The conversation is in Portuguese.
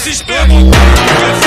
se perguntar.